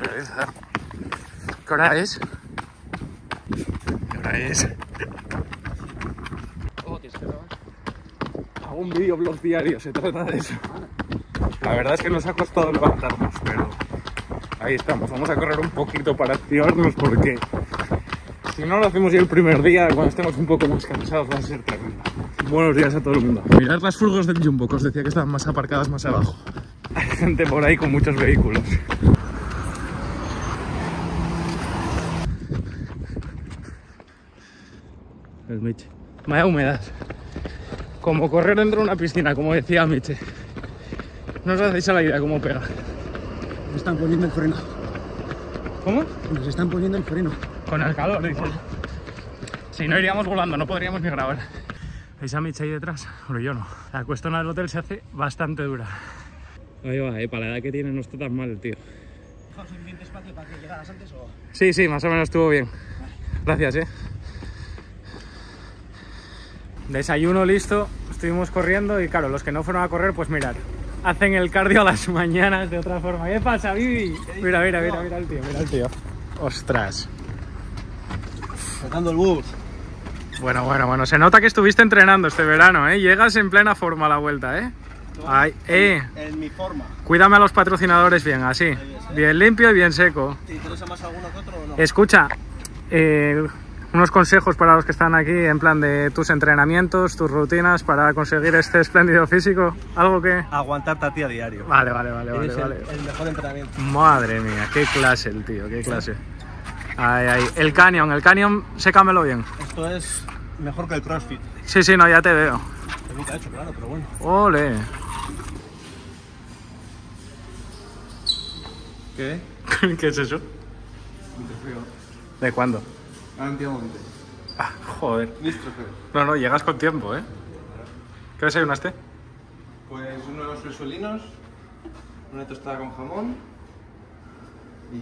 ¿Qué hora es? ¿Qué hora es? Hago un videoblog diario, se trata de eso. La verdad es que nos ha costado levantarnos, pero ahí estamos. Vamos a correr un poquito para activarnos porque si no lo hacemos ya el primer día, cuando estemos un poco más cansados, va a ser tremendo. Buenos días a todo el mundo. Mirad las furgos del Jumbo, que os decía que estaban más aparcadas más abajo. Hay gente por ahí con muchos vehículos. El Miche. Vaya humedad. Como correr dentro de una piscina, como decía Miche. No os hacéis a la idea cómo pega. Nos están poniendo el freno. ¿Cómo? Nos están poniendo el freno. Con el calor, dices. Si no iríamos volando, no podríamos ni grabar. ¿Veis a Mitch ahí detrás? Pero yo no. La cuestión del hotel se hace bastante dura. Ahí va, eh, para la edad que tiene no está tan mal el tío. suficiente espacio para que llegaras antes o...? Sí, sí, más o menos estuvo bien. Gracias, eh. Desayuno listo, estuvimos corriendo y claro, los que no fueron a correr, pues mirad, hacen el cardio a las mañanas de otra forma. ¿Qué pasa, Vivi? Mira, mira, mira, mira el tío, mira el tío. Ostras. Sacando el bus. Bueno, bueno, bueno, se nota que estuviste entrenando este verano, ¿eh? Llegas en plena forma a la vuelta, ¿eh? Ay, eh, En mi forma. cuídame a los patrocinadores bien, así. Bien limpio y bien seco. ¿Te interesa más alguno que otro o no? Escucha, eh, unos consejos para los que están aquí en plan de tus entrenamientos, tus rutinas para conseguir este espléndido físico. ¿Algo que...? Aguantarte a ti a diario. Vale, vale, vale, vale, el, vale. el mejor entrenamiento. Madre mía, qué clase el tío, qué clase. Ay, ay. El Canyon, el Canyon, sécamelo bien. Esto es mejor que el CrossFit. Sí, sí, no, ya te veo. He hecho, claro, pero bueno. Ole. ¿Qué? ¿Qué es eso? ¿De cuándo? Antiguamente. Ah, joder. No, no, llegas con tiempo, ¿eh? ¿Qué desayunaste? Pues unos frisuelinos, una tostada con jamón y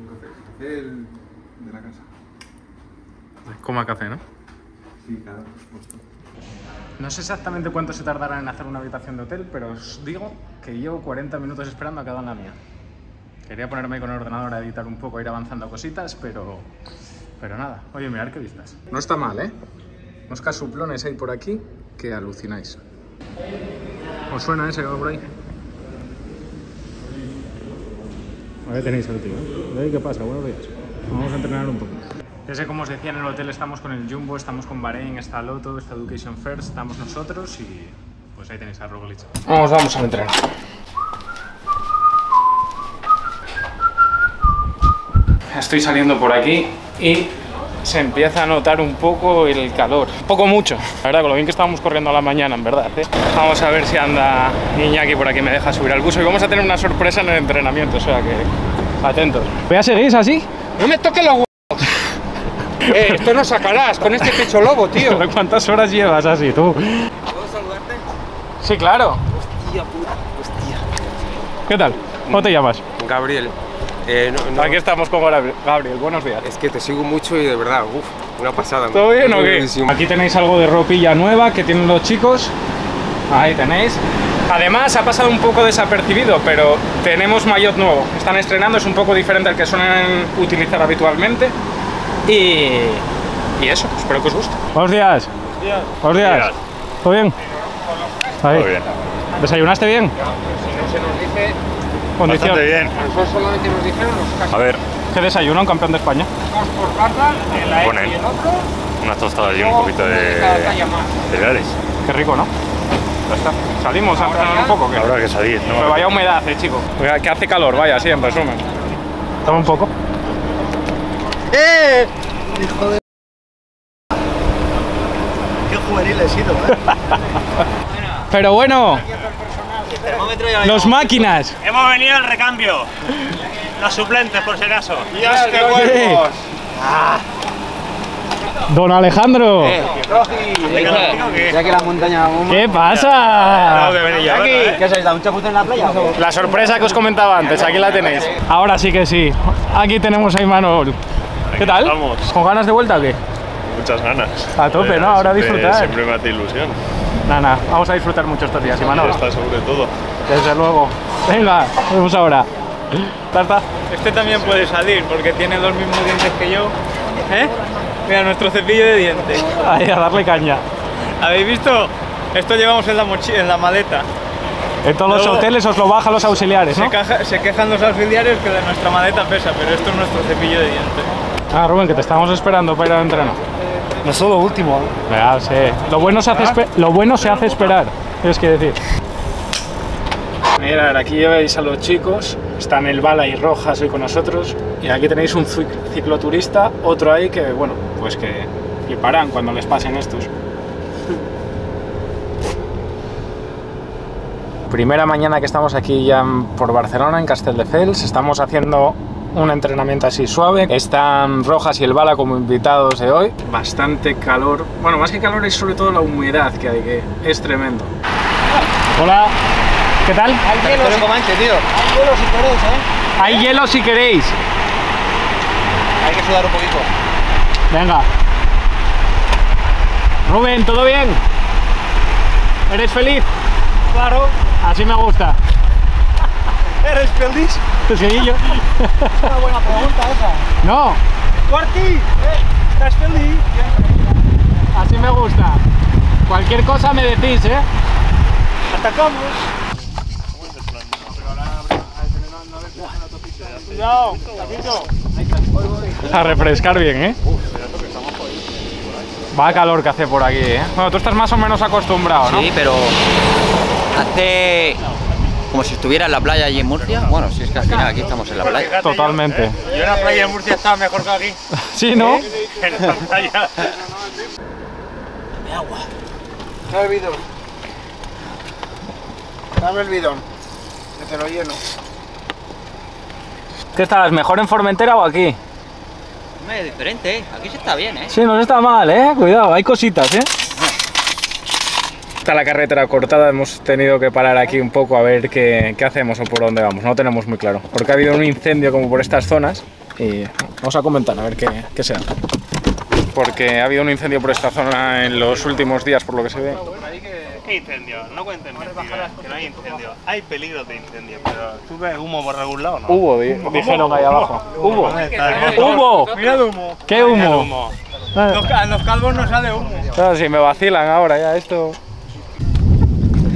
un café. Café de la casa. Coma café, ¿no? Sí, claro, por supuesto. No sé exactamente cuánto se tardará en hacer una habitación de hotel, pero os digo que llevo 40 minutos esperando a cada una mía. Quería ponerme con el ordenador a editar un poco, a ir avanzando cositas, pero... Pero nada. Oye, mirad qué vistas. No está mal, ¿eh? Unos casuplones hay por aquí que alucináis. ¿Os suena ese que va por ahí? Ahí tenéis al tío. ¿eh? ¿Qué pasa? Buenos días. Vamos a entrenar un poco. Ya sé, como os decía, en el hotel estamos con el Jumbo, estamos con Bahrein, está Loto, está Education First, estamos nosotros y pues ahí tenéis a Roglic. Vamos, vamos al entreno. Estoy saliendo por aquí y se empieza a notar un poco el calor. Poco mucho. La verdad, con lo bien que estábamos corriendo a la mañana, en verdad. ¿eh? Vamos a ver si anda Iñaki por aquí, me deja subir al bus. Y vamos a tener una sorpresa en el entrenamiento, o sea que atentos. ¿Voy a seguir así? No me toques los huevos. Eh, esto no sacarás con este pecho lobo, tío. ¿Pero ¿Cuántas horas llevas así tú? ¿Puedo saludarte? Sí, claro. Hostia puta, hostia. ¿Qué tal? ¿Cómo te llamas? Gabriel, eh, no- no, Aquí estamos con Gabriel. Buenos días. es que te sigo mucho y de verdad, uff, una pasada. ¿Todo bien o qué? Aquí tenéis algo de ropilla nueva que tienen los chicos. Ahí tenéis. Además, ha pasado un poco desapercibido, pero tenemos maillot nuevo. Están estrenando, es un poco diferente al que suelen utilizar habitualmente. Y, y eso, espero que os guste. Buenos días. Buenos días. ¿Todo bien? Ahí. bien. ¿Desayunaste bien? Si no se nos dice, Condición. Bastante bien. a nosotros solamente nos dijeron los A cascos ver, ¿Qué desayuno un campeón de España? por en la X Ponen. y el otro, unas tostadas y un poquito de cereales. Qué rico, ¿no? Ya está. Salimos a entrenar un poco. ¿qué? Habrá que salir, ¿no? Pero vaya humedad, eh, chico. Que hace calor, vaya, así en resumen. Toma un poco. ¡Eh! Hijo de... Qué juvenil he sido, ¿eh? Pero bueno, los máquinas. Hemos venido al recambio. Los suplentes, por si acaso. ¡Dios, qué huevos! Don Alejandro. Ya que la montaña... ¿Qué pasa? Que venir ya, Aquí, ¿verdad, eh? ¿qué os habéis dado? ¿Un chapuzón en la playa? La sorpresa que os comentaba antes, aquí la tenéis. Ahora sí que sí. Aquí tenemos a Imanol. ¿Qué tal? ¿Con ganas de vuelta o qué? Muchas ganas. A tope, ¿no? Ahora Siempre- disfrutar. Siempre me hace ilusión. Nada, vamos a disfrutar mucho estos días, Imanol. Está sobre todo. Desde luego. Venga, vemos ahora. Está. Este también puede salir porque tiene los mismos dientes que yo. ¿Eh? Mira, nuestro cepillo de dientes. Ahí, a darle caña. ¿Habéis visto? Esto llevamos en la, mochi- en la maleta. En todos los hoteles os lo bajan los auxiliares, Se, ¿no? caja- se quejan los auxiliares que de nuestra maleta pesa, pero esto es nuestro cepillo de dientes. Ah, Rubén, que te estamos esperando para ir al entreno. No solo último. Ya, sí. Lo bueno se hace, lo bueno se hace esperar, tienes que decir. Mirad, aquí lleváis a los chicos, están el Bala y Rojas hoy con nosotros, y aquí tenéis un cic- cicloturista, otro ahí que, bueno, pues que fliparán cuando les pasen estos. Primera mañana que estamos aquí ya por Barcelona, en Castelldefels, estamos haciendo un entrenamiento así suave. Están Rojas y el Bala como invitados de hoy. Bastante calor. Bueno, más que calor es sobre todo la humedad que hay, que es tremendo. Hola, ¿qué tal? Hay hielo, si... Comanche, tío. Hay hielo si queréis, ¿eh? Hay hielo si queréis. Hay que sudar un poquito. Venga. Rubén, ¿todo bien? ¿Eres feliz? Claro, Así me gusta. ¿Eres feliz? Sí, yo. Una buena pregunta esa. No, Corti, ¿eh? ¿estás feliz? así me gusta. Cualquier cosa me decís, ¿eh? Atacamos. Cuidado. A refrescar bien, ¿eh? Va calor que hace por aquí, ¿eh? Bueno, tú estás más o menos acostumbrado, ¿no? Sí, pero hace como si estuviera en la playa allí en Murcia. Bueno, si es que al final aquí estamos en la playa. Totalmente. Yo en la playa de Murcia estaba mejor que aquí. Sí, ¿no? En la playa. Dame el bidón. Dame el bidón. Que te lo lleno. ¿Qué estás? ¿Mejor en Formentera o aquí? Hombre, diferente, ¿eh? Aquí se está bien, ¿eh? Sí, no está mal, ¿eh? Cuidado, hay cositas, ¿eh? Está la carretera cortada, hemos tenido que parar aquí un poco a ver qué, qué hacemos o por dónde vamos. No tenemos muy claro. Porque ha habido un incendio como por estas zonas y vamos a comentar a ver qué, qué se hace. Porque ha habido un incendio por esta zona en los últimos días, por lo que se ve. ¿Qué incendio? No cuenten mentiras, que no hay incendio. Hay peligros de incendio, pero ¿tú ves humo por algún lado no? Hubo, di- dijeron ahí abajo. Hubo. ¡Hubo! Mira el humo. ¿Qué humo? Los, ca- los calvos no sale humo. Claro, si me vacilan ahora ya esto.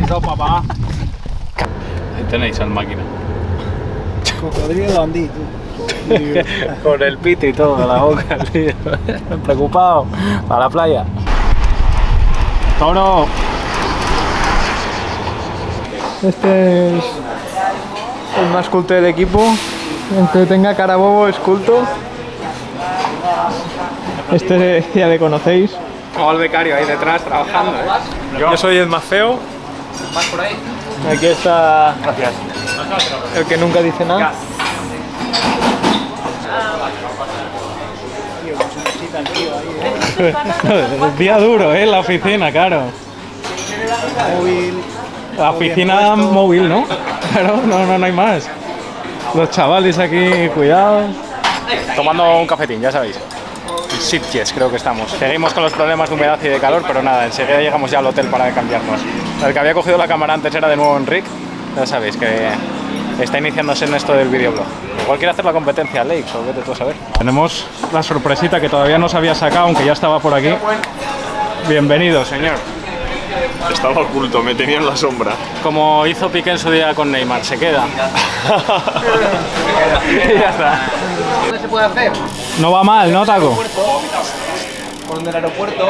Papá. Ahí tenéis al máquina. Cocodrilo andí, tú. Con el pito y todo en la boca, tío. Preocupado. A la playa. Toro. Este es el más culto del equipo. Aunque tenga cara bobo, es culto. Este ya le conocéis. Como el becario ahí detrás trabajando, ¿eh? Yo soy el más feo. Aquí está el que nunca dice nada. Día duro, ¿eh? La oficina, claro. La oficina móvil, ¿no? Claro, no, no, no hay más. Los chavales aquí, cuidado. Tomando un cafetín, ya sabéis. Sitges creo que estamos. Seguimos con los problemas de humedad y de calor, pero nada, enseguida llegamos ya al hotel para cambiarnos. El que había cogido la cámara antes era de nuevo Enric. Ya sabéis que está iniciándose en esto del videoblog. Igual quiere hacer la competencia a Lakes o vete tú a saber. Tenemos la sorpresita que todavía no se había sacado, aunque ya estaba por aquí. Bienvenido, señor. Estaba oculto, me tenía en la sombra. Como hizo Piqué en su día con Neymar, se queda. y ya está. ¿Dónde se puede hacer? No va mal, ¿no, Taco? Por donde el aeropuerto.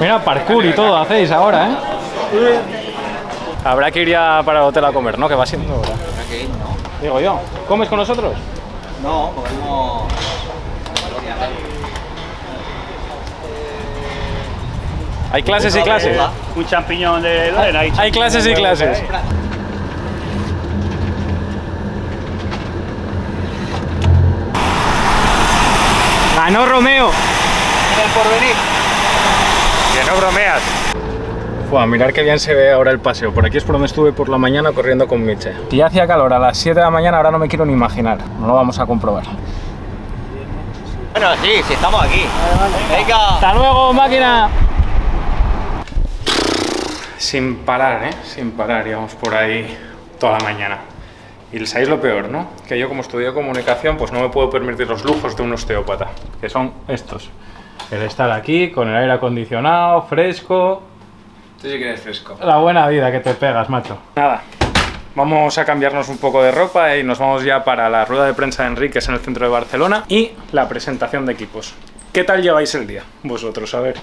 Mira, parkour y todo hacéis ahora, ¿eh? Habrá que ir ya para el hotel a comer, ¿no? Que va siendo hora. Aquí no. Digo yo. ¿Comes con nosotros? No, podemos. Hay clases y clases. Un champiñón de Lorena. Hay clases y clases. Ganó Romeo. Que no bromeas. Fua, mirar qué bien se ve ahora el paseo. Por aquí es por donde estuve por la mañana corriendo con Miche. Si ya hacía calor a las 7 de la mañana, ahora no me quiero ni imaginar. No lo vamos a comprobar. Bueno, sí, sí, estamos aquí. Venga. ¡Hasta luego, máquina! sin parar, ¿eh? Sin parar, íbamos por ahí toda la mañana. Y sabéis lo peor, ¿no? Que yo como estudio comunicación, pues no me puedo permitir los lujos de un osteópata, que son estos. El estar aquí con el aire acondicionado, fresco, Tú sí que eres fresco. la buena vida que te pegas, macho. Nada, vamos a cambiarnos un poco de ropa y nos vamos ya para la rueda de prensa de Enríquez en el centro de Barcelona y la presentación de equipos. ¿Qué tal lleváis el día? Vosotros, a ver.